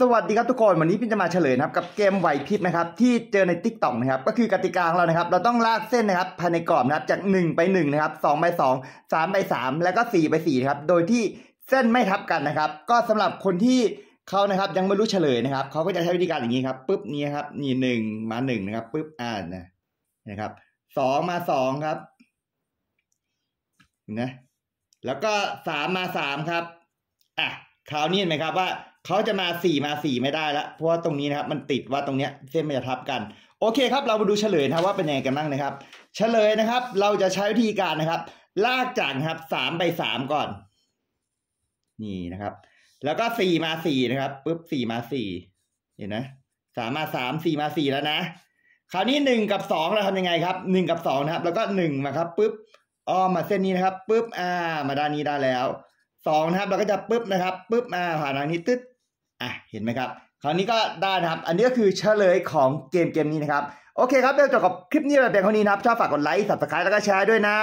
สวัสดีครับทุกคนวันนี้พี่จะมาเฉลยนะครับกับเกมไหวพริบนะครับที่เจอในทิกตอกนะครับก็คือกติกาของเรานะครับ เราต้องลากเส้นนะครับภายในกรอบนะครับจาก 1 ไป1นะครับ2ไป2 3ไป3แล้วก็4ไป4ครับโดยที่เส้นไม่ทับกันนะครับ ก็สำหรับคนที่เขานะครับยังไม่รู้เฉลยนะครับเขาก็จะใช้วิธีการอย่างนี้ครับปุ๊บนี้ครับนี่หนึ่งมาหนึ่งนะครับปุ๊บอ่านนะนะครับสองมาสองครับนะแล้วก็สามมาสามครับอะคราวนี้เห็นไหมครับว่า เขาจะมาสี่มาสี่ไม่ได้แล้วเพราะว่าตรงนี้นะครับมันติดว่าตรงเนี้ยเส้นมันจะทับกัน โอเคครับ เรามาดูเฉลยนะว่าเป็นยังไงกันบ้างนะครับ เฉลยนะครับ เราจะใช้วิธีการนะครับ ลากจากนะครับสามไปสามก่อน นี่นะครับ แล้วก็สี่มาสี่นะครับปุ๊บสี่มาสี่เห็นไหมสามมาสามสี่มาสี่แล้วนะคราวนี้หนึ่งกับสองเราทำยังไงครับหนึ่งกับสองนะครับ แล้วก็หนึ่งมาครับปุ๊บอ้อมมาเส้นนี้นะครับปุ๊บอ่า มาด้านนี้ได้แล้ว สองนะครับเราก็จะปุ๊บนะครับปุ๊บมาผ่านทางนี้ตึ๊ดอะเห็นไหมครับคราวนี้ก็ได้นะครับ อันนี้ก็คือเฉลยของเกมเกมนี้นะครับ โอเคครับเดี๋ยวจบกับคลิปนี้ไปเป็นเท่านี้นะครับ ชอบฝากกดไลค์ subscribe แล้วก็แชร์ด้วยนะ